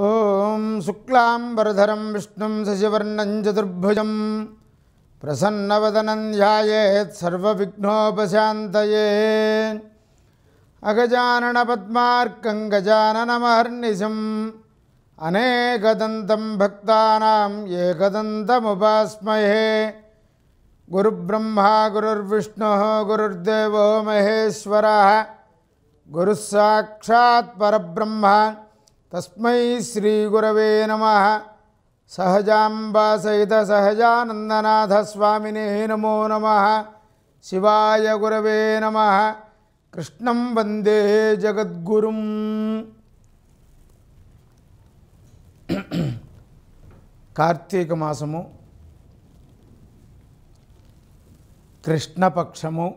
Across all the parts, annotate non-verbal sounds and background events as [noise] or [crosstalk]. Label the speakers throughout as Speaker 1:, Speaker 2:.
Speaker 1: ॐ शुक्लाम्बरधरं विष्णुं शशिवर्णं चतुर्भुजं प्रसन्नवदनं ध्यायेत् सर्वविघ्नोपशान्तये। अगजाननपद्मार्कं गजाननमहर्निशम् अनेकदन्तं भक्तानाम् एकदन्तमुपास्महे। गुरुब्रह्मा, गुरुर्विष्णुः, गुरुर्देवो महेश्वरः, गुरुः తస్మై శ్రీగురవే నమ. సహజాంబాసహిత సహజానందనాథస్వామినే నమో నమ. శివాయ గురవే నమ. కృష్ణం వందే జగద్గురుం. కార్తీక మాసము కృష్ణపక్షము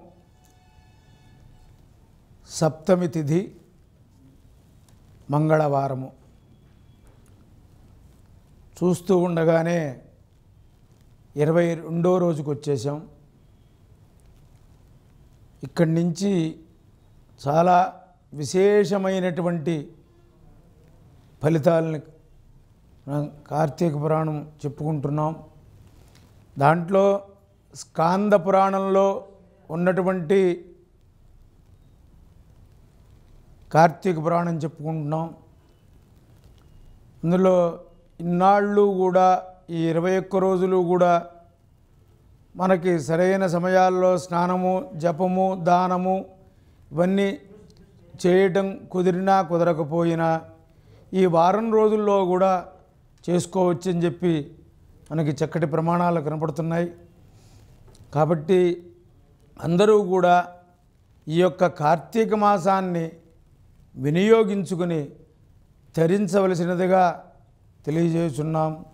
Speaker 1: సప్తమి తిథి మంగళవారము. చూస్తూ ఉండగానే ఇరవై రెండో రోజుకు వచ్చేసాం ఇక్కడి నుంచి చాలా విశేషమైనటువంటి ఫలితాలని మనం కార్తీక పురాణం చెప్పుకుంటున్నాం. దాంట్లో స్కాంద పురాణంలో ఉన్నటువంటి కార్తీక పురాణం చెప్పుకుంటున్నాం. అందులో ఇన్నాళ్ళు కూడా ఈ ఇరవై ఒక్క రోజులు కూడా మనకి సరైన సమయాల్లో స్నానము జపము దానము ఇవన్నీ చేయటం కుదిరినా కుదరకపోయినా ఈ వారం రోజుల్లో కూడా చేసుకోవచ్చని చెప్పి మనకి చక్కటి ప్రమాణాలు కనపడుతున్నాయి. కాబట్టి అందరూ కూడా ఈ యొక్క కార్తీక మాసాన్ని వినియోగించుకుని తరించవలసినదిగా తెలియజేస్తున్నాం.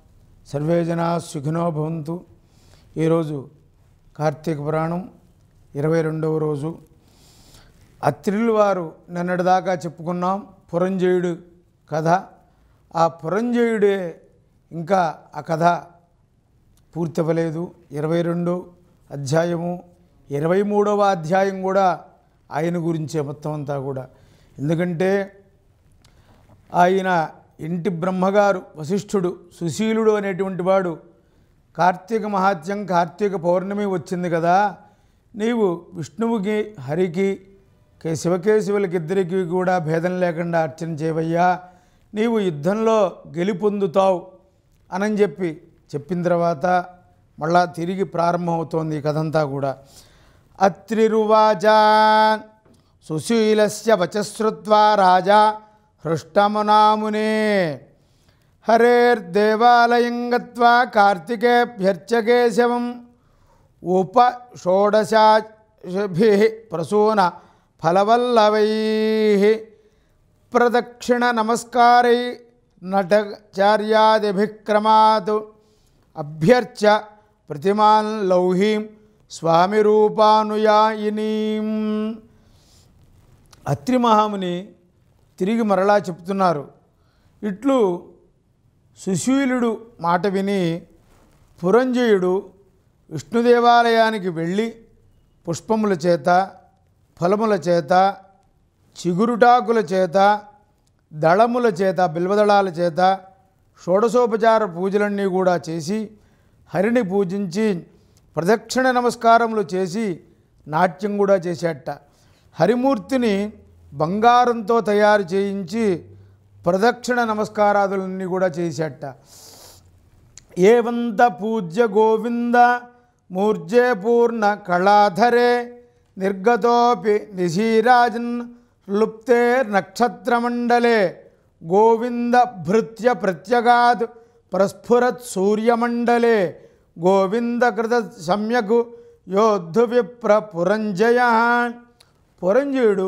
Speaker 1: సర్వేజన సుఖినో భవంతు. ఈరోజు కార్తీక పురాణం ఇరవై రెండవ రోజు. అత్రిల్ వారు నిన్నటిదాకా చెప్పుకున్నాం పురంజయుడు కథ. ఆ పురంజయుడే ఇంకా ఆ కథ పూర్తివ్వలేదు. ఇరవై రెండు అధ్యాయము ఇరవై మూడవ అధ్యాయం కూడా ఆయన గురించే మొత్తం అంతా కూడా. ఎందుకంటే ఆయన ఇంటి బ్రహ్మగారు వశిష్ఠుడు సుశీలుడు అనేటువంటి వాడు. కార్తీక మహాత్యం కార్తీక పౌర్ణమి వచ్చింది కదా. నీవు విష్ణువుకి హరికి కే కూడా భేదం లేకుండా అర్చన చేయవయ్యా. నీవు యుద్ధంలో గెలుపొందుతావు అని చెప్పి చెప్పిన తర్వాత మళ్ళా తిరిగి ప్రారంభమవుతోంది ఈ కథంతా కూడా. అత్రిరువాచ సుశీలస్య వచశ్రుత్వా రాజా హృష్టమునామునే. హరేర్దేవాలయం గత్వా కార్తికేభ్యర్చకేశవం ఉప షోడశాభి ప్రసూన ఫలవల్లవై ప్రదక్షిణ నమస్కారై నటచార్యాదిభిక్రమాత్ అభ్యర్చ ప్రతిమాన్ లౌహీం స్వామి రూపానుయాయినీం అత్రి మహాముని తిరిగి మరలా చెప్తున్నారు. ఇట్లు సుశీలుడు మాట విని పురంజయుడు విష్ణుదేవాలయానికి వెళ్ళి పుష్పముల చేత ఫలముల చేత చిగురుటాకుల చేత దళముల చేత బిల్వదళాల చేత షోడశోపచార పూజలన్నీ కూడా చేసి హరిని పూజించి ప్రదక్షిణ నమస్కారములు చేసి నాట్యం కూడా చేసేట హరిమూర్తిని బంగారంతో తయారు చేయించి ప్రదక్షిణ నమస్కారాదులన్నీ కూడా చేసేట. ఏవంత పూజ్య గోవింద మూర్జే పూర్ణ కళాధరే నిర్గతోపి నిశీరాజన్ లుప్తే నక్షత్రమండలే గోవింద భృత్య ప్రత్యగాద్ ప్రస్ఫురత్ సూర్యమండలే గోవిందకృత సమ్యగు యోద్ధు విప్ర పురంజయ పురంజయుడు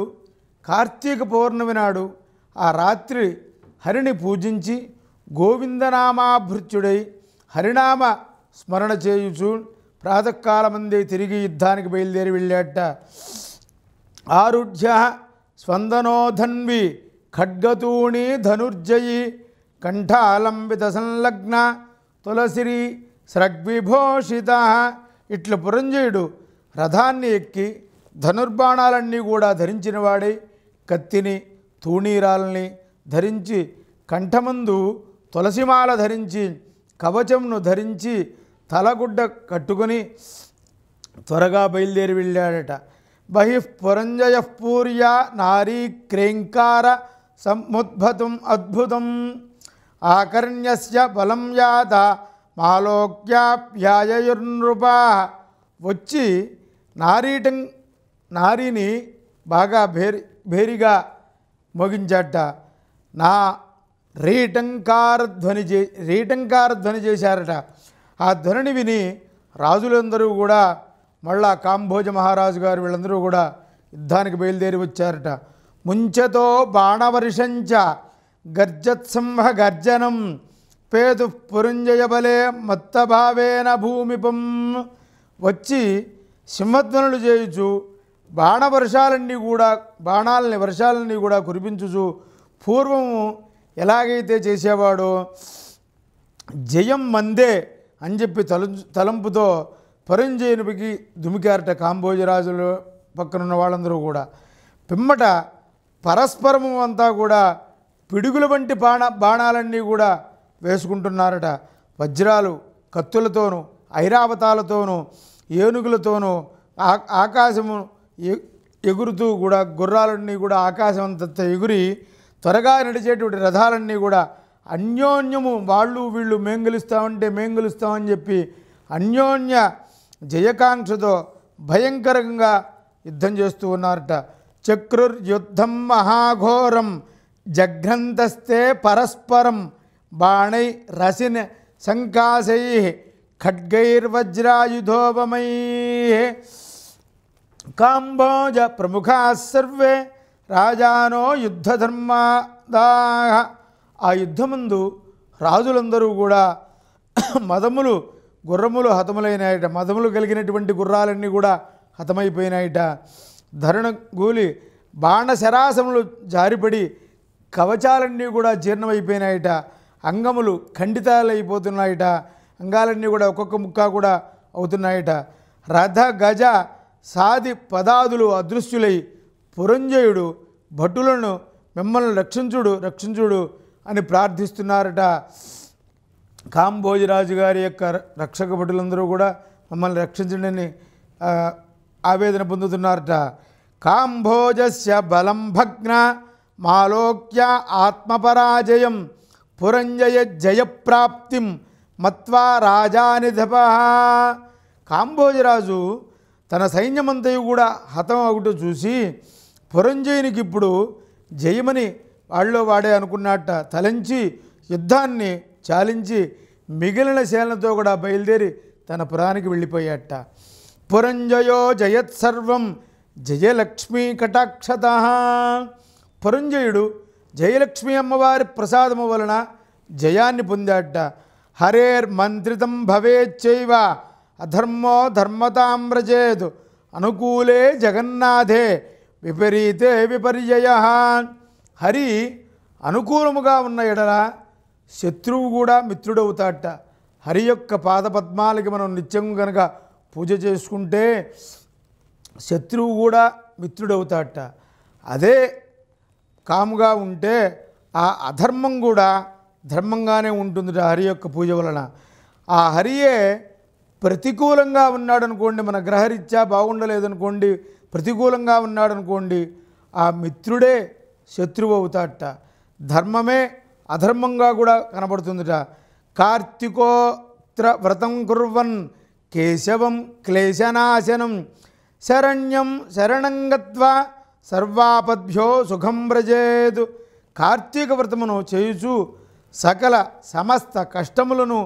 Speaker 1: కార్తీక పౌర్ణమి నాడు ఆ రాత్రి హరిని పూజించి గోవిందనామాభృత్యుడై హరినామ స్మరణ చేయుచు ప్రాతకాలమందే తిరిగి యుద్ధానికి బయలుదేరి వెళ్ళాట. ఆరుఢ్య స్వందనోధన్వి ఖడ్గతూణి ధనుర్జయి కంఠాలంబిత సంలగ్న తులసిరి స్రగ్విభూషిత. ఇట్ల పురంజయుడు రథాన్ని ఎక్కి ధనుర్బాణాలన్నీ కూడా ధరించిన వాడే కత్తిని తూణీరాలని ధరించి కంఠమందు తులసిమాల ధరించి కవచంను ధరించి తలగుడ్డ కట్టుకొని త్వరగా బయలుదేరి వెళ్ళాడట. బహిఃపురంజయపూర్య నారీ క్రేంకార సముద్భతం అద్భుతం. ఆకర్ణ్యస్య బలం యాత మాలోక్యాప్యాయయుర్నృప. వచ్చి నారీటం నారీని బాగా భేరి భేరిగా మోగించాట నా రీటంకార ధ్వని చే రీటంకార ధ్వని చేశారట. ఆ ధ్వనిని విని రాజులందరూ కూడా మళ్ళా కాంభోజ మహారాజు గారు వీళ్ళందరూ కూడా యుద్ధానికి బయలుదేరి వచ్చారట. ముంచతో బాణవర్షంచ గర్జత్సింహ గర్జనం పేదు పురుంజయబలే మత్తభావేన భూమిపం. వచ్చి సింహధ్వనులు చేయుచు బాణవర్షాలన్నీ కూడా బాణాలని వర్షాలన్నీ కూడా కురిపించుచు పూర్వము ఎలాగైతే చేసేవాడో జయం మందే అని చెప్పి తల తలంపుతో పరంజయునికి దుమికారట కాంబోజరాజుల పక్కనున్న వాళ్ళందరూ కూడా. పిమ్మట పరస్పరము అంతా కూడా పిడుగుల వంటి బాణ బాణాలన్నీ కూడా వేసుకుంటున్నారట. వజ్రాలు కత్తులతోనూ ఐరావతాలతోనూ ఏనుగులతోనూ ఆ ఆకాశము ఎగురుతూ కూడా గుర్రాలన్నీ కూడా ఆకాశం ఎగురి త్వరగా నడిచేటువంటి రథాలన్నీ కూడా అన్యోన్యము వాళ్ళు వీళ్ళు మేంగులుస్తామంటే మేంగులుస్తామని చెప్పి అన్యోన్య జయకాంక్షతో భయంకరంగా యుద్ధం చేస్తూ ఉన్నారట. చక్రుర్యుద్ధం మహాఘోరం జఘ్నంతస్తే పరస్పరం బాణై రసిన సంకాశై ఖడ్గైర్వజ్రాయుధోపమై కాంబోజ ప్రముఖా సర్వే రాజానో యుద్ధధర్మాదా ఆ యుద్ధముందు రాజులందరూ కూడా మదములు గుర్రములు హతములైనాయట. మదములు కలిగినటువంటి గుర్రాలన్నీ కూడా హతమైపోయినాయట. ధరణ గూలి బాణశరాసములు జారిపడి కవచాలన్నీ కూడా జీర్ణమైపోయినాయట. అంగములు ఖండితాలైపోతున్నాయట. అంగాలన్నీ కూడా ఒక్కొక్క ముక్క కూడా అవుతున్నాయట. రథ గజ సాది పదాదులు అదృశ్యులై పురంజయుడు భటులను మిమ్మల్ని రక్షించుడు రక్షించుడు అని ప్రార్థిస్తున్నారట. కాంభోజరాజు గారి యొక్క రక్షక భటులందరూ కూడా మమ్మల్ని రక్షించండి ఆవేదన పొందుతున్నారట. కాంభోజస్య బలం భగ్న మాలోక్య ఆత్మపరాజయం పురంజయ జయప్రాప్తిం మత్వా రాజానిధప. కాంభోజరాజు తన సైన్యమంతయు కూడా హతం చూసి పురంజయునికి ఇప్పుడు జయమని వాళ్ళలో వాడే అనుకున్నట్ట తలంచి యుద్ధాన్ని చాలించి మిగిలిన సేనలతో కూడా బయలుదేరి తన పురానికి వెళ్ళిపోయాట. పురంజయో జయత్సర్వం జయలక్ష్మీ కటాక్షత. పురంజయుడు జయలక్ష్మి అమ్మవారి ప్రసాదము వలన జయాన్ని పొందాట. హరేర్ మంత్రితం భవేచ్చైవ. అధర్మో ధర్మతామ్రజేదు అనుకూలే జగన్నాథే విపరీతే విపర్యయ. హరి అనుకూలముగా ఉన్న ఎడల శత్రువు కూడా మిత్రుడవుతాట. హరి యొక్క పాదపద్మాలకి మనం నిత్యం కనుక పూజ చేసుకుంటే శత్రువు కూడా మిత్రుడవుతాట. అదే కాముగా ఉంటే ఆ అధర్మం కూడా ధర్మంగానే ఉంటుంది హరి యొక్క పూజ వలన. ఆ హరియే ప్రతికూలంగా ఉన్నాడనుకోండి మన గ్రహరీత్యా బాగుండలేదనుకోండి ప్రతికూలంగా ఉన్నాడనుకోండి ఆ మిత్రుడే శత్రువు అవుతాడట. ధర్మమే అధర్మంగా కూడా కనబడుతుందిట. కార్తికోత్ర వ్రతం కుర్వన్ కేశవం క్లేశనాశనం శరణ్యం శరణంగత్వ సర్వాపద్భ్యో సుఖం వ్రజేదు. కార్తీక వ్రతమును చేయుచు సకల సమస్త కష్టములను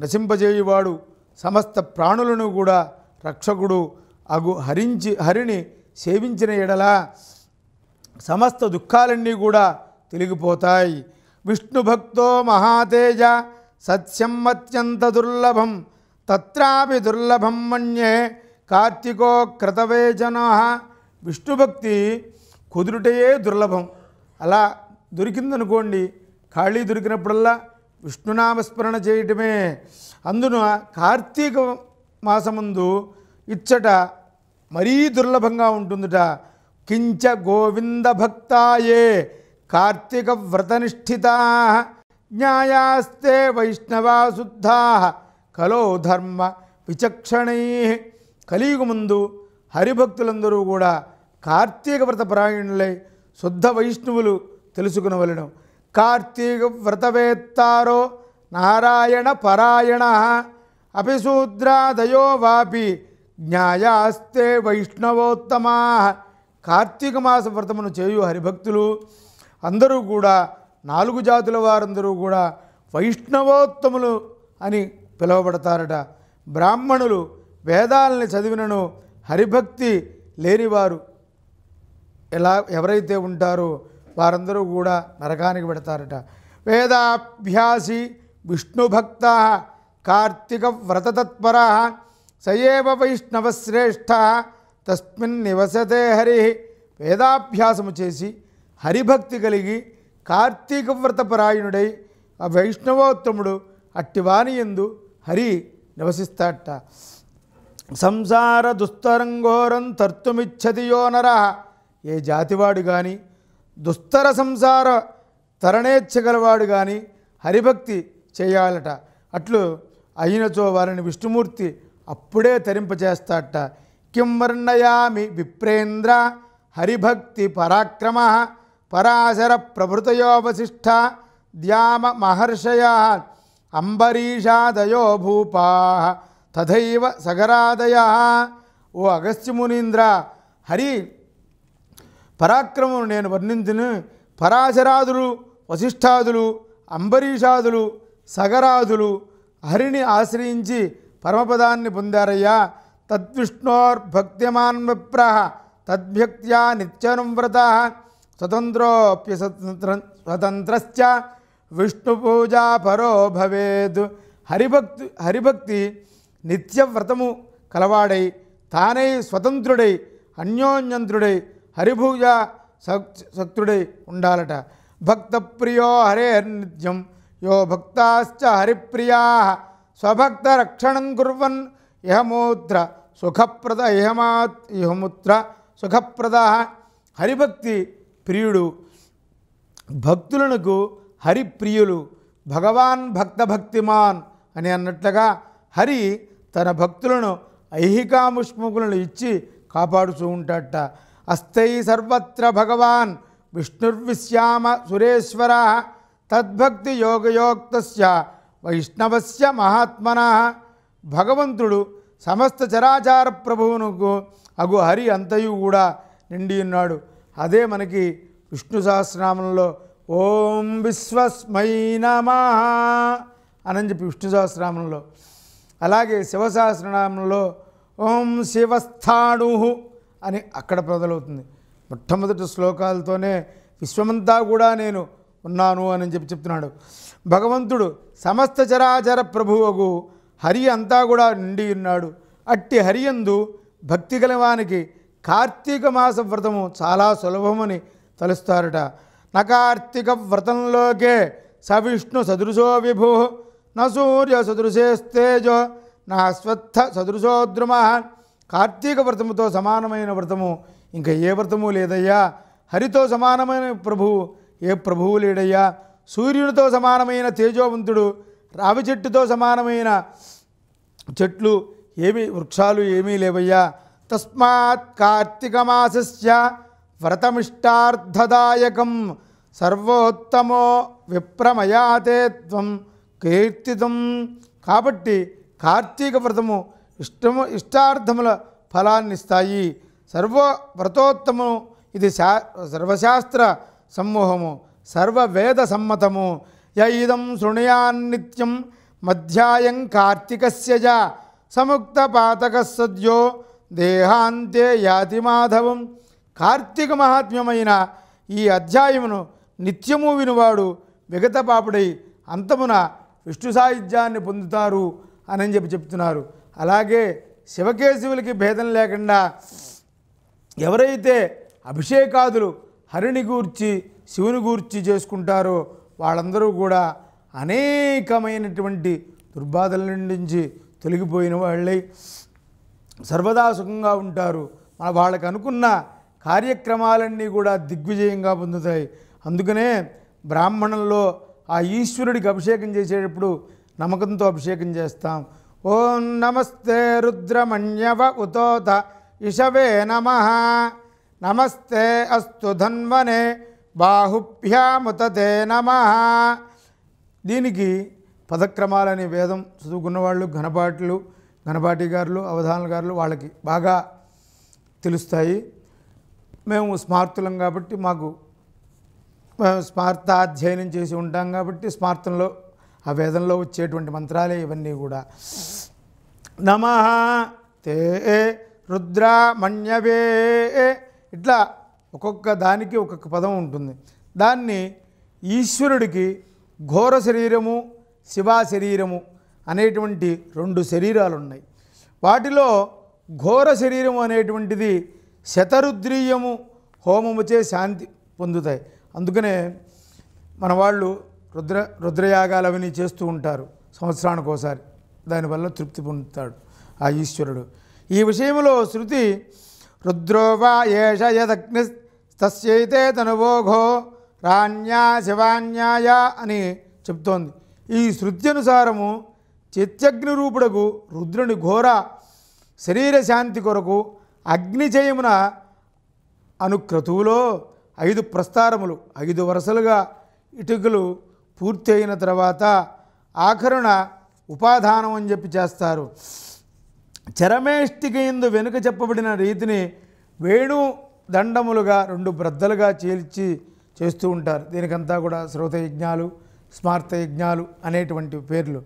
Speaker 1: నశింపజేయువాడు సమస్త ప్రాణులను కూడా రక్షకుడు అగు హరించి హరిని సేవించిన ఎడల సమస్త దుఃఖాలన్నీ కూడా తొలగిపోతాయి. విష్ణుభక్తో మహాతేజ సత్యం అత్యంత దుర్లభం తత్రాపి దుర్లభం మన్యే కార్తికో క్రతవేచన విష్ణుభక్తి కుదురుటయే దుర్లభం. అలా దొరికిందనుకోండి ఖాళీ దొరికినప్పుడల్లా విష్ణునామస్మరణ చేయటమే అందున కార్తీక మాసముందు ఇచ్చట మరీ దుర్లభంగా ఉంటుందిట. కించ గోవింద భక్తాయే కార్తీక వ్రతనిష్ఠితా. జ్ఞాయాస్తే వైష్ణవాశుద్ధా కలో ధర్మ విచక్షణై. కలియుగముందు హరిభక్తులందరూ కూడా కార్తీక వ్రత పరాయణులై శుద్ధ వైష్ణవులు తెలుసుకునవలను. కార్తీక వ్రతవేత్తారో నారాయణ పరాయణ. అభిశూద్రాదయో వాపి జ్ఞాయాస్తే వైష్ణవోత్తమా. కార్తీక మాస వ్రతమును చేయు హరిభక్తులు. అందరూ కూడా నాలుగు జాతుల వారందరూ కూడా వైష్ణవోత్తములు అని పిలువబడతారట. బ్రాహ్మణులు వేదాలని చదివినను హరిభక్తి లేనివారు ఎలా ఎవరైతే ఉంటారో వారందరూ కూడా నరకానికి పెడతారట. వేదాభ్యాసి విష్ణుభక్త కార్తీక వ్రతతత్పర సయేవ వైష్ణవశ్రేష్ఠ తస్మిన్ నివసతే హరి. వేదాభ్యాసము చేసి హరిభక్తి కలిగి కార్తీక వ్రతపరాయణుడై ఆ వైష్ణవోత్తముడు అట్టివాని ఎందు హరి నివసిస్తాట సంసార దుస్తరంఘోరం తర్తుమిచ్చతి యో నర. ఏ జాతివాడు కానీ దుస్తర సంసార తరణేచ్ఛగలవాడు కానీ హరిభక్తి చేయాలట. అట్లు అయినచో వారిని విష్ణుమూర్తి అప్పుడే తరింపచేస్తాడట కిం వర్ణయామి విప్రేంద్ర హరిభక్తి పరాక్రమ పరాశర ప్రభృతయోవశిష్ట ద్యామ మహర్షయ అంబరీషాదయో భూపా తథైవ సగరాదయ. ఓ అగస్త్యమునీంద్ర హరి పరాక్రమం నేను వర్ణించిన పరాశరాదులు వశిష్ఠాదులు అంబరీషాదులు సగరాదులు హరిని ఆశ్రయించి పరమపదాన్ని పొందారయ్యా. తద్విష్ణోర్భక్తిమాన్ విప్రహ తద్భక్త్యా నిత్యనువ్రత స్వతంత్రోప్య స్వతంత్ర స్వతంత్రశ్చ విష్ణు పూజా పరో భవేద్ హరిభక్తి హరిభక్తి నిత్యవ్రతము కలవాడై తానై స్వతంత్రుడై అన్యోన్యంత్రుడై హరిభూజ సక్తుడై ఉండాలట. భక్తప్రియో హరేర్నిత్యం యో భక్తాశ్చ హరిప్రియా స్వభక్త రక్షణం కుర్వన్ ఇహమూత్ర సుఖప్రద ఇహమా ఇహముత్ర సుఖప్రద. హరిభక్తి ప్రియుడు భక్తులకు హరిప్రియులు భగవాన్ భక్త భక్తిమాన్ అని అన్నట్లుగా హరి తన భక్తులను ఐహికాముష్ముకులను ఇచ్చి కాపాడుతూ ఉంటాడట. అస్థై సర్వత్ర భగవాన్ విష్ణుర్విశ్యామ సురేశ్వర తద్భక్తి యోగయోక్తస్య వైష్ణవస్య మహాత్మన. భగవంతుడు సమస్త చరాచార ప్రభువునుకు అగు హరి అంతయు కూడా నిండి ఉన్నాడు. అదే మనకి విష్ణు సహస్రనామంలో ఓం విశ్వస్మై నమః అని చెప్పి విష్ణు సహస్రనామంలో. అలాగే శివ సహస్రనామంలో ఓం శివస్థాణు అని అక్కడ మొదలవుతుంది మొట్టమొదటి శ్లోకాలతోనే విశ్వమంతా కూడా నేను ఉన్నాను అని చెప్పి చెప్తున్నాడు. భగవంతుడు సమస్త చరాచర ప్రభువుకు హరి అంతా కూడా నిండి ఉన్నాడు. అట్టి హరియందు భక్తి గలవానికి కార్తీక మాస వ్రతము చాలా సులభమని తలుస్తారట. నకార్తీక వ్రతంలోకే సవిష్ణు సదృశో విభు న సూర్య సదృశేస్తేజో నా అశ్వత్థ సదృశోద్రుమ కార్తీక వ్రతముతో సమానమైన వ్రతము. ఇంకా ఏ వ్రతము లేదయ్యా. హరితో సమానమైన ప్రభువు ఏ ప్రభువు లేడయ్యా. సూర్యునితో సమానమైన తేజోవంతుడు రావి చెట్టుతో సమానమైన చెట్లు ఏమీ వృక్షాలు ఏమీ లేవయ్యా. తస్మాత్ కార్తీక మాసస్య వ్రతమిష్టార్థదాయకం. సర్వోత్తమో విప్రమయాతే త్వం కీర్తితం. కాబట్టి కార్తీక వ్రతము ఇష్టము ఇష్టార్థముల ఫలాన్ని ఇస్తాయి సర్వ వ్రతోత్తము ఇది శా సర్వశాస్త్ర సమ్మోహము సర్వవేద సమ్మతము యైదం శృణుయాన్నిత్యం మధ్యాయం కార్తీకస్య సముక్త పాతక సద్యో దేహాంతే యాతి మాధవం. కార్తీక మహాత్మ్యమైన ఈ అధ్యాయమును నిత్యము వినువాడు విగత పాపుడై అంతమున విష్ణు సాహిత్యాన్ని పొందుతారు అని చెప్పి చెప్తున్నారు. అలాగే శివకేశవులకి భేదం లేకుండా ఎవరైతే అభిషేకాదులు హరిని గూర్చి శివుని గూర్చి చేసుకుంటారో వాళ్ళందరూ కూడా అనేకమైనటువంటి దుర్బాధల నుంచి తొలగిపోయిన వాళ్ళై సర్వదా సుఖంగా ఉంటారు. మన వాళ్ళకు అనుకున్న కార్యక్రమాలన్నీ కూడా దిగ్విజయంగా పొందుతాయి. అందుకనే బ్రాహ్మణంలో ఆ ఈశ్వరుడికి అభిషేకం చేసేటప్పుడు నమ్మకంతో అభిషేకం చేస్తాం. ఓం నమస్తే రుద్రమణ్యవ ఉతోత ఇషవే నమ. నమస్తే అస్తు ధన్వనే బాహుభ్యాముతతే నమ. దీనికి పదక్రమాలని వేదం చదువుకున్న వాళ్ళు ఘనపాటులు ఘనపాటి గారులు అవధానుల గారులు వాళ్ళకి బాగా తెలుస్తాయి. మేము స్మార్తులం కాబట్టి మాకు స్మార్త అధ్యయనం చేసి ఉంటాం కాబట్టి స్మార్తంలో ఆ వేదంలో వచ్చేటువంటి మంత్రాలే ఇవన్నీ కూడా. నమ తే రుద్రామణ్యవే. ఇట్లా ఒక్కొక్క దానికి ఒక్కొక్క పదం ఉంటుంది. దాన్ని ఈశ్వరుడికి ఘోర శరీరము శివా శరీరము అనేటువంటి రెండు శరీరాలు ఉన్నాయి వాటిలో ఘోర శరీరము అనేటువంటిది శతరుద్రీయము హోమముచే శాంతి పొందుతాయి. అందుకనే మన వాళ్ళు రుద్ర రుద్రయాగాలు అవన్నీ చేస్తూ ఉంటారు సంవత్సరానికి ఒకసారి దానివల్ల తృప్తి పొందుతాడు ఆ ఈశ్వరుడు. ఈ విషయంలో శృతి రుద్రోవా ఏష యదగ్ని తస్యైతే తనువోఘో రాణ్యా శివాన్యాయ అని చెప్తోంది. ఈ శృతి అనుసారము చిత్యగ్ని రూపుడకు రుద్రుని ఘోర శరీర శాంతి కొరకు అగ్నిజయమున అనుక్రతువులో ఐదు ప్రస్తారములు ఐదు వరుసలుగా ఇటుకలు పూర్తి అయిన తర్వాత ఆఖరున ఉపాధానం అని చెప్పి చేస్తారు. చరమేష్టిక ఎందు వెనుక చెప్పబడిన రీతిని వేణు దండములుగా రెండు బ్రద్దలుగా చీల్చి చేస్తూ ఉంటారు. దీనికంతా కూడా శ్రోత యజ్ఞాలు స్మార్త యజ్ఞాలు అనేటువంటి పేర్లు.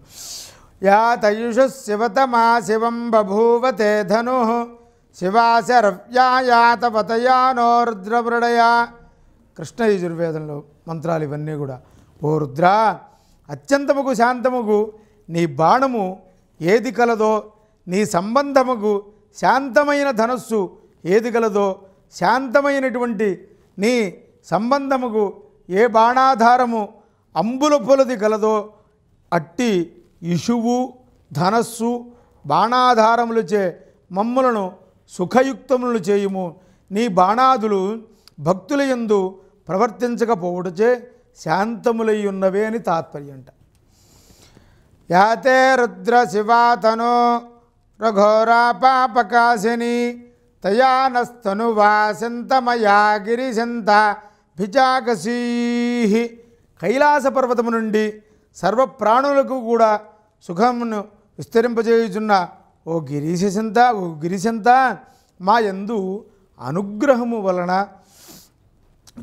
Speaker 1: యా తయుషు శివతమా శివం బభూవతే ధను శివాశరవ్యాయాతపతయానో రుద్రమృడయా కృష్ణ యజుర్వేదంలో మంత్రాలు ఇవన్నీ కూడా. ఓ రుద్ర అత్యంతముకు శాంతముకు నీ బాణము ఏది కలదో నీ సంబంధముకు శాంతమైన ధనస్సు ఏది కలదో శాంతమైనటువంటి నీ సంబంధముకు ఏ బాణాధారము అంబుల పొలది కలదో అట్టి ఇషువు ధనస్సు బాణాధారములచే మమ్ములను సుఖయుక్తములు చేయుము. నీ బాణాదులు భక్తుల యందు చే శాంతములై ఉన్నవే అని తాత్పర్యంట. యాతే రుద్ర శివాతను రఘోరా పాపకాశిని తయానస్తను వాసింతమయా గిరిశంత భిజాకసీ కైలాస పర్వతము నుండి సర్వ ప్రాణులకు కూడా సుఖమును విస్తరింపజేయుచున్న ఓ గిరీశంత ఓ గిరిశంత మా యందు అనుగ్రహము వలన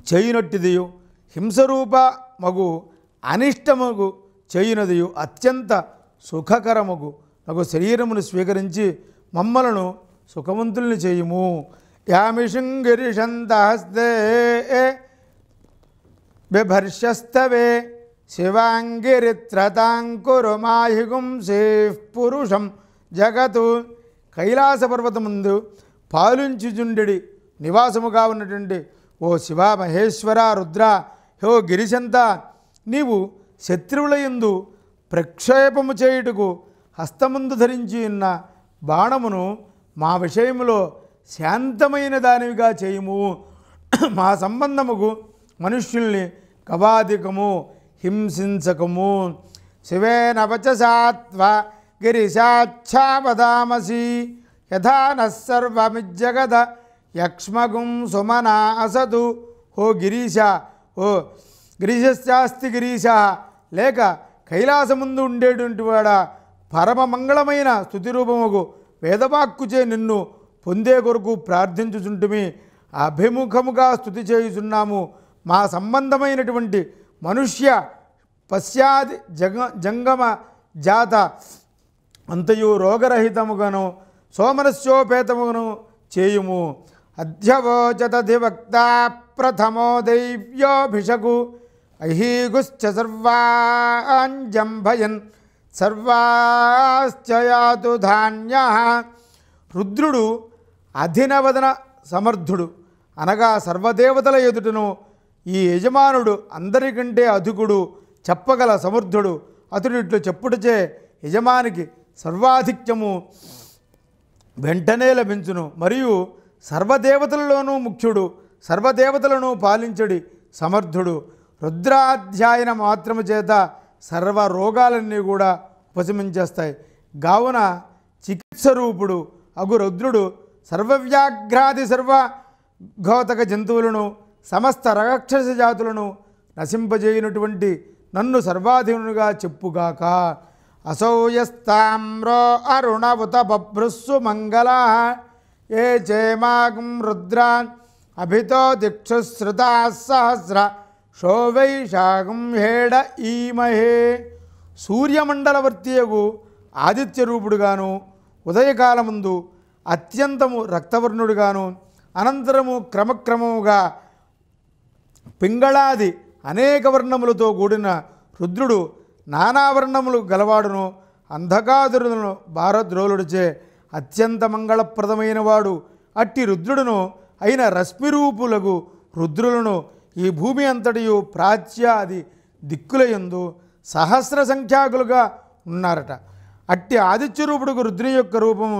Speaker 1: చేయునట్టిదియు. హింసరూప మగు అనిష్టముగు చేయునదియు అత్యంత సుఖకరముగు. నాకు శరీరమును స్వీకరించి మమ్మలను సుఖవంతుల్ని చేయుము. యామిషుంగిరిషంతహస్తే బిభర్షస్తవే శివాంగిరిత్రతాంకురు మాహిగుంసే పురుషం జగతు కైలాస పర్వతముందు పాలించుచుండెడి నివాసముగా ఉన్నటువంటి ఓ శివ మహేశ్వర రుద్ర హో గిరిశంత నీవు శత్రువుల ఎందు ప్రక్షేపము చేయుటకు హస్తముందు ధరించి ఉన్న బాణమును మా విషయములో శాంతమైన దానివిగా చేయుము. [clears throat] మా సంబంధముకు మనుష్యుల్ని కవాదికము హింసించకము. శివేనవచసాత్వ గిరిశాచ్ఛావదామసి యథా నర్వమిజ్జగద యక్ష్మగుం సుమనా అసదు. హో గిరీశ ఓ గిరీశాస్తి గిరీశ లేక కైలాసముందు ఉండేటువంటి వాడ పరమ మంగళమైన స్థుతిరూపముకు వేదవాక్కుచే నిన్ను పొందే కొరకు ప్రార్థించుచుంటుమి. అభిముఖముగా స్థుతి చేయుచున్నాము. మా సంబంధమైనటువంటి మనుష్య పశ్చాది జగ జంగమ జాత అంతయు రోగరహితముగను సోమరస్యోపేతముగను చేయుము. అధ్యవోచతధివక్త ప్రథమో దైవ్యోభిషకు అహీగుశ్చ సర్వాంజంభయన్ సర్వాశ్చయాతు ధాన్య. రుద్రుడు అధినవదన సమర్థుడు. అనగా సర్వదేవతల ఎదుటను ఈ యజమానుడు అందరికంటే అధికుడు చెప్పగల సమర్థుడు. అతడు ఇట్లు చెప్పుటచే యజమానికి సర్వాధిక్యము వెంటనే లభించును. మరియు సర్వదేవతలలోనూ ముఖ్యుడు. సర్వదేవతలను పాలించడి సమర్థుడు. రుద్రాధ్యాయన మాత్రము చేత సర్వ రోగాలన్నీ కూడా ఉపశమించేస్తాయి. కావున చికిత్స రూపుడు అగు రుద్రుడు సర్వవ్యాఘ్రాది సర్వ ఘోతక జంతువులను సమస్త రాక్షస జాతులను నశింపజేయనటువంటి నన్ను సర్వాధీనునిగా చెప్పుగాక. అసౌయస్తామ్రో అరుణవుత బభ్రుస్సు మంగళ. ఏ చేమాగం రుద్రాన్ అభితో దిక్షుశ్రుతా సహస్ర శోవైశాగం హేడ ఈమహే. సూర్యమండలవర్తియగు ఆదిత్య రూపుడుగాను ఉదయకాలముందు అత్యంతము రక్తవర్ణుడుగాను అనంతరము క్రమక్రమముగా పింగళాది అనేక వర్ణములతో కూడిన రుద్రుడు నానావర్ణములు గలవాడును అంధకాదురులను భారద్రోలుడిచే అత్యంత మంగళప్రదమైన వాడు అట్టి రుద్రుడును అయిన రశ్మిరూపులకు రుద్రులను ఈ భూమి అంతటియు ప్రాచ్యాది దిక్కులయందు సహస్ర సంఖ్యాకులుగా ఉన్నారట. అట్టి ఆదిత్య రూపుడుకు రుద్రుని యొక్క రూపము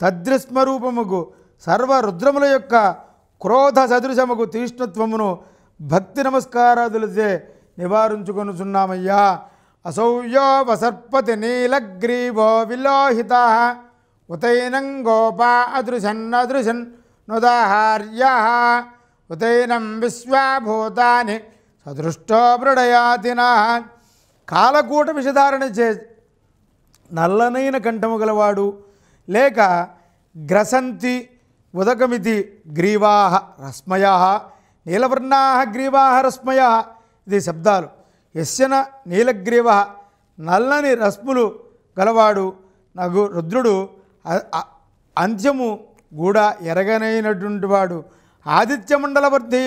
Speaker 1: తద్రస్మ రూపముకు సర్వ రుద్రముల యొక్క క్రోధ సదృశముకు తీష్ణత్వమును భక్తి నమస్కారాదులచే నివారించుకొనుచున్నామయ్యా. అసౌయో వసర్పతి నీలగ్రీవో విలోహిత ఉతైనం గోపా అదృశన్ నుదాహార్య. ఉదయనం విశ్వభూతాన్ని సదృష్టో మృడయాతిన కాలకూట విషధారణ చే నల్లనైన కంఠము గలవాడు లేక గ్రసంతి ఉదకమితి గ్రీవాహ రస్మయ. నీలవర్ణా గ్రీవాహ రస్మయ ఇది శబ్దాలు. యస్యన నీలగ్రీవ నల్లని రస్ములు గలవాడు నగు రుద్రుడు అంత్యము కూడా ఎరగనైనటువంటి వాడు ఆదిత్యమండలవర్తి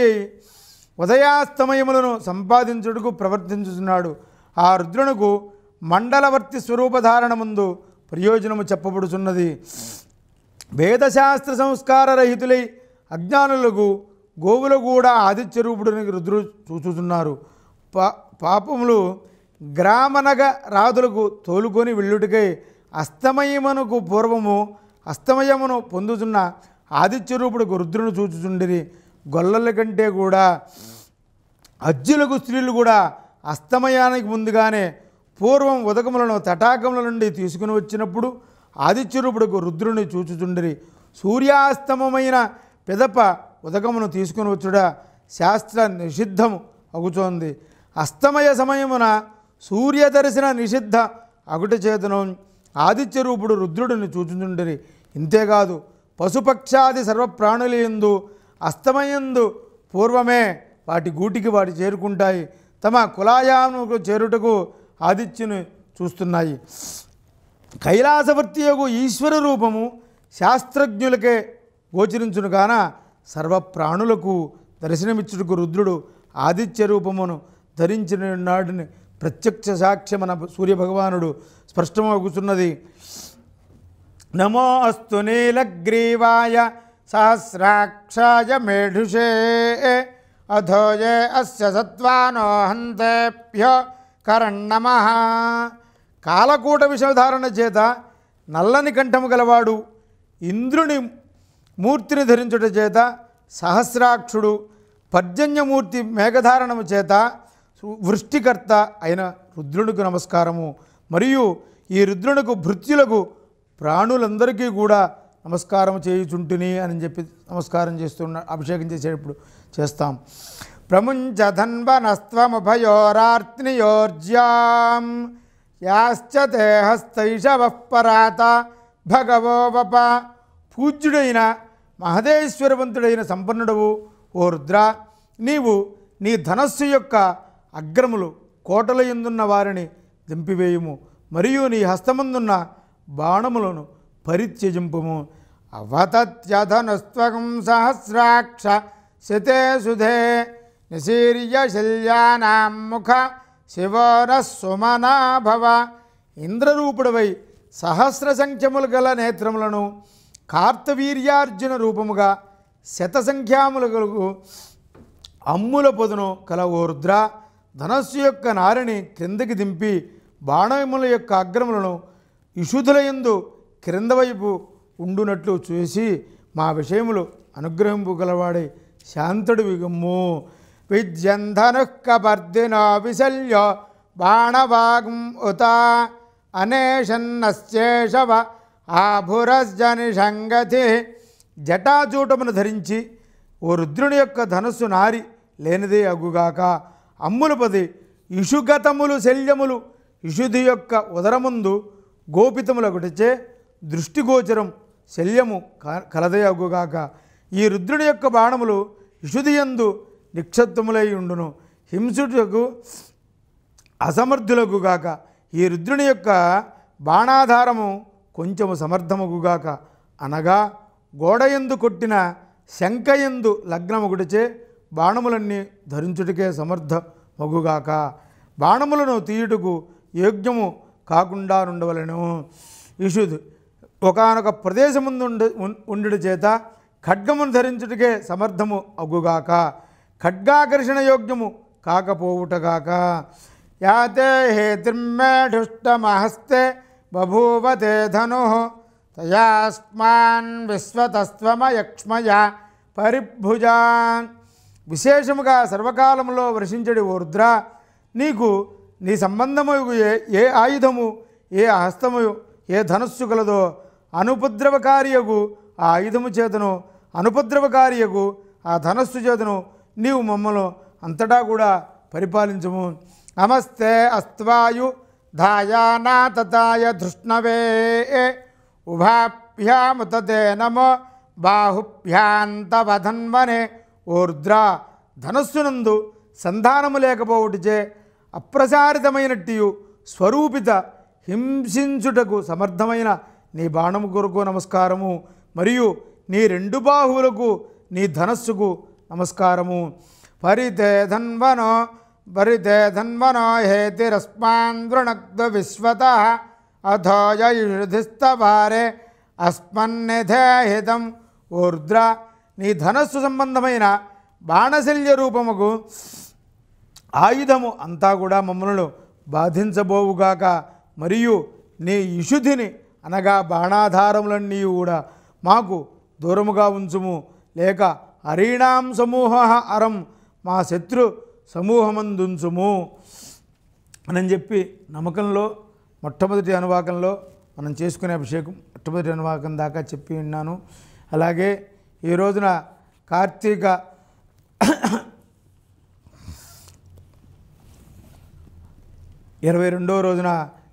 Speaker 1: ఉదయాస్తమయములను సంపాదించుటకు ప్రవర్తించుతున్నాడు ఆ రుద్రునకు మండలవర్తి స్వరూపధారణ ముందు ప్రయోజనము చెప్పబడుచున్నది. వేదశాస్త్ర సంస్కార రహితులై అజ్ఞానులకు గోవులు కూడా ఆదిత్య రూపుడిని రుద్రు చూచుతున్నారు పా పాపములు గ్రామనగ రాదులకు తోలుకొని వెళ్ళుటకై అస్తమయమునకు పూర్వము అస్తమయమును పొందుతున్న ఆదిత్య రూపుడుకు రుద్రుని చూచుచుండిరి. గొల్లల కంటే కూడా అజ్జులకు స్త్రీలు కూడా అస్తమయానికి ముందుగానే పూర్వం ఉదకములను తటాకముల నుండి తీసుకుని వచ్చినప్పుడు ఆదిత్యరూపుడుకు రుద్రుని చూచుచుండిరి. సూర్యాస్తమమైన పిదప ఉదకమును తీసుకుని వచ్చుట శాస్త్ర నిషిద్ధము అగుచోంది. అస్తమయ సమయమున సూర్యదర్శన నిషిద్ధ అగుట చేతను ఆదిత్యరూపుడు రుద్రుడిని చూచుచుండిరి. ఇంతేకాదు పశుపక్షాది సర్వప్రాణులందు అస్తమయందు పూర్వమే వాటి గూటికి వాటి చేరుకుంటాయి. తమ కులాయాముకు చేరుటకు ఆదిత్యుని చూస్తున్నాయి. కైలాసవర్తియగు ఈశ్వర రూపము శాస్త్రజ్ఞులకే గోచరించును కాన సర్వప్రాణులకు దర్శనమిచ్చుటకు రుద్రుడు ఆదిత్య రూపమును ధరించిన నాటిని ప్రత్యక్ష సాక్ష్యమన సూర్యభగవానుడు స్పష్టమగుచున్నది. నమో అస్తు నీలగ్రీవాయ సహస్రాక్షాయ మేఢుషే అధోయే అస్య సత్వానో హంతేభ్యో కరణ్నమ కాలకూట విషధారణ చేత నల్లని కంఠము గలవాడు ఇంద్రుని మూర్తిని ధరించుట చేత సహస్రాక్షుడు పర్జన్యమూర్తి మేఘధారణము చేత వృష్టికర్త అయిన రుద్రునికి నమస్కారము. మరియు ఈ రుద్రునికి భృత్యులకు ప్రాణులందరికీ కూడా నమస్కారం చేయుచుంటుని అని చెప్పి నమస్కారం చేస్తున్న అభిషేకం చేసేటప్పుడు చేస్తాం. ప్రముంచ ధన్వనస్త్వముభయోరార్త్నియోర్జ్యాం యాశ్చ తే హస్తైషవ పరాత భగవో పూజ్యుడైన మహదేశ్వరవంతుడైన సంపన్నుడవు ఓ రుద్ర నీవు నీ ధనస్సు యొక్క అగ్రములు కోటల ఎందున్న వారిని దింపివేయుము. మరియు నీ హస్తమందున్న బాణములను పరిత్యజింపము. అవతత్యధనుస్త్వగం సహస్రాక్ష శతే సుధే నిశీర్య శల్యానాం ముఖ శివోర సుమనాభవ ఇంద్రరూపుడవై సహస్ర సంఖ్యములు గల నేత్రములను కార్తవీర్యార్జున రూపముగా శతసంఖ్యాములకు అమ్ముల పొదును కల ఓ రుద్ర ధనస్సు యొక్క నారిని క్రిందకి దింపి బాణముల యొక్క అగ్రములను ఇషుధులయందు క్రింద వైపు ఉండునట్లు చూసి మా విషయములు అనుగ్రహింపు గలవాడే శాంతుడు విగమ్ము విద్యంధను కపర్దినో విశల్యో బాణవాగం ఉత సంగతి ఆభురజనిషంగతి. జటాజూటమును ధరించి ఓ రుద్రుని యొక్క ధనుస్సు నారి లేనిదే అగుగాక అమ్ములపది ఇషుగతములు శల్యములు ఇషుధి యొక్క ఉదరముందు గోపితములగుటచే దృష్టిగోచరం శల్యము కలదయగుగాక. ఈ రుద్రుని యొక్క బాణములు ఇషుదియందు నిక్షత్వములై ఉండును. హింసుటకు అసమర్థులకుగాక ఈ రుద్రుని యొక్క బాణాధారము కొంచెము సమర్థముగుగాక. అనగా గోడయందు కొట్టిన శంఖయందు లగ్నముగుడిచే బాణములన్నీ ధరించుటకే సమర్థ మగుగాక బాణములను తీయుటకు యోగ్యము కాకుండా ఉండవలను ఇషుద్ ఒకనొక ప్రదేశముందు ఉండుడు చేత ఖడ్గమును ధరించుటకే సమర్థము అగుగాక. ఖడ్గాకర్షణ యోగ్యము కాకపోవుటగాక. యాతే హేతిర్మేఢుష్టమహస్తే బభూవతే ధను తయాస్మాన్ విశ్వతస్వమయక్ష్మయ పరిభుజాన్. విశేషముగా సర్వకాలంలో వర్షించడి ఓ రుద్ర నీకు నీ సంబంధము ఏ ఏ ఆయుధము ఏ హస్తము ఏ ధనస్సు కలదో అనుపద్రవకార్యకు ఆ ఆయుధము చేతను అనుపద్రవకార్యకు ఆ ధనస్సు చేతను నీవు మమ్మల్ని అంతటా కూడా పరిపాలించము. నమస్తే అస్త్వాయు ధాయానా ధృష్ణవే ఉభాభ్యాముతదే నమో బాహుభ్యాంతవధన్వనే. ఓర్ద్ర ధనస్సునందు సంధానము లేకపోవుటిచే అప్రసారితమైనట్టియు స్వరూపిత హింసించుటకు సమర్థమైన నీ బాణము కొరకు నమస్కారము మరియు నీ రెండు బాహువులకు నీ ధనస్సుకు నమస్కారము. పరితే ధన్వనో పరితే ధన్వనో హేతిరస్మాన్ వృణక్త విశ్వత అథోయుధిస్తవారే అస్మన్నిధేహితం ఊర్ద్ర నీ ధనస్సు సంబంధమైన బాణశల్య రూపముకు ఆయుధము అంతా కూడా మమ్మలను బాధించబోవుగాక. మరియు నీ ఇషుధిని అనగా బాణాధారములన్నీ కూడా మాకు దూరముగా ఉంచుము. లేక హరీణాం సమూహ అరం మా శత్రు సమూహమందుంచుము అని చెప్పి నమ్మకంలో మొట్టమొదటి అనువాకంలో మనం చేసుకునే అభిషేకం మొట్టమొదటి అనువాకం దాకా చెప్పి ఉన్నాను. అలాగే ఈ రోజున కార్తీక ఇరవై రెండో రోజున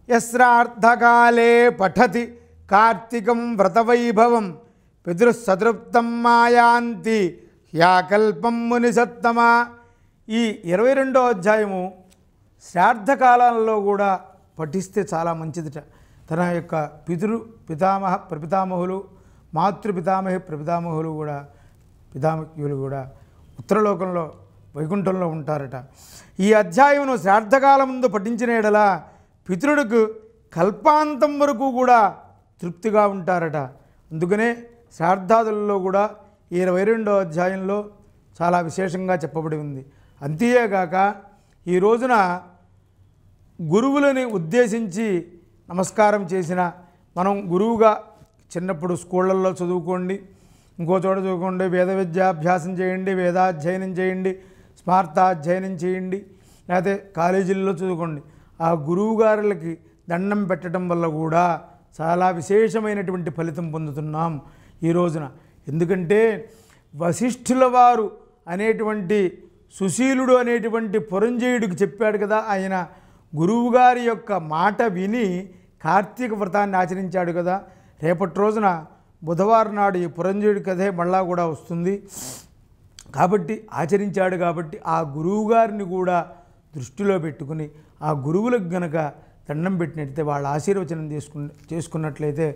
Speaker 1: యస్రార్థకాలే పఠతి కార్తీకం వ్రతవైభవం పితృసతృప్తం మాయాంతి హ్యాకల్పం మునిసత్తమ. ఈ ఇరవై రెండో అధ్యాయము శ్రాద్ధకాలంలో కూడా పఠిస్తే చాలా మంచిదిట. తన యొక్క పితృ పితామహ ప్రపితామహులు మాతృ పితామహి ప్రపితామహులు కూడా పితామహ్యులు కూడా ఉత్తరలోకంలో వైకుంఠంలో ఉంటారట. ఈ అధ్యాయమును శ్రార్థకాలం ముందు పఠించిన ఎడల పితృడికి కల్పాంతం వరకు కూడా తృప్తిగా ఉంటారట. అందుకనే శ్రార్థాదులలో కూడా ఇరవై రెండో అధ్యాయంలో చాలా విశేషంగా చెప్పబడి ఉంది. అంతేగాక ఈ రోజున గురువులని ఉద్దేశించి నమస్కారం చేసిన మనం గురువుగా చిన్నప్పుడు స్కూళ్ళల్లో చదువుకోండి ఇంకో చోట చదువుకోండి వేద విద్యాభ్యాసం చేయండి వేదాధ్యయనం చేయండి స్మార్త అధ్యయనం చేయండి. లేకపోతే కాలేజీల్లో చదువుకోండి. ఆ గురువుగారులకి దండం పెట్టడం వల్ల కూడా చాలా విశేషమైనటువంటి ఫలితం పొందుతున్నాం ఈ రోజున. ఎందుకంటే వశిష్ఠుల వారు అనేటువంటి సుశీలుడు అనేటువంటి పురంజయుడికి చెప్పాడు కదా ఆయన గురువుగారి యొక్క మాట విని కార్తీక వ్రతాన్ని ఆచరించాడు కదా. రేపటి రోజున బుధవారం నాడు ఈ పురంజయుడి కథే మళ్ళా కూడా వస్తుంది. కాబట్టి ఆచరించాడు కాబట్టి ఆ గురువుగారిని కూడా దృష్టిలో పెట్టుకుని ఆ గురువులకు గనక దండం పెట్టినట్లయితే వాళ్ళ ఆశీర్వచనం చేసుకున్న చేసుకున్నట్లయితే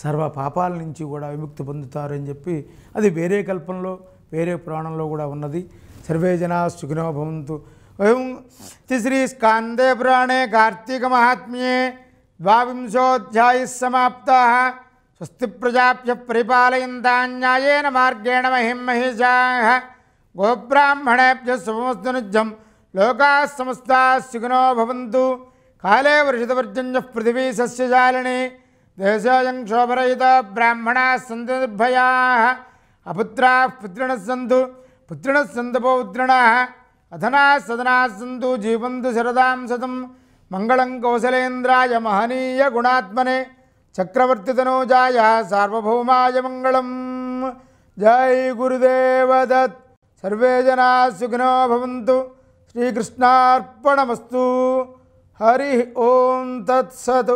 Speaker 1: సర్వ పాపాల నుంచి కూడా విముక్తి పొందుతారు అని చెప్పి అది వేరే కల్పనలో వేరే పురాణంలో కూడా ఉన్నది. సర్వే జనా సుఖినో భవంతు. ఓం తిశ్రీ స్కాందే పురాణే కార్తీక మహాత్మ్యే ద్వావింశోధ్యాయ సమాప్త. స్వస్తి ప్రజాభ్య పరిపాలయంతాన్యాయేన మార్గేణ మహిం మహిషా గోబ్రాహ్మణేభ్య శుభమస్తునుజ్యం లోకా సమస్తా సుఖినో భవంతు. కాలే వర్షితవర్జన్య పృథివీ సస్యజాలిని దేశోయం క్షోభరహిత బ్రాహ్మణా సంతు నిర్భయా. అపుత్రా పుత్రిణ సంతు పుత్రిణ సంతు పౌత్రిణ అధనా సదనా సంతు జీవంతు శరదాం సతం మంగళం కౌశలేంద్రాయ మహనీయ గుణాత్మనే. చక్రవర్తి తనూజాయ సార్వభౌమాయ మంగళం. జై గురుదేవదత్. సర్వే జనా సుఖినో భవంతు. శ్రీకృష్ణార్పణమస్తు. హరి ఓం తత్సత్.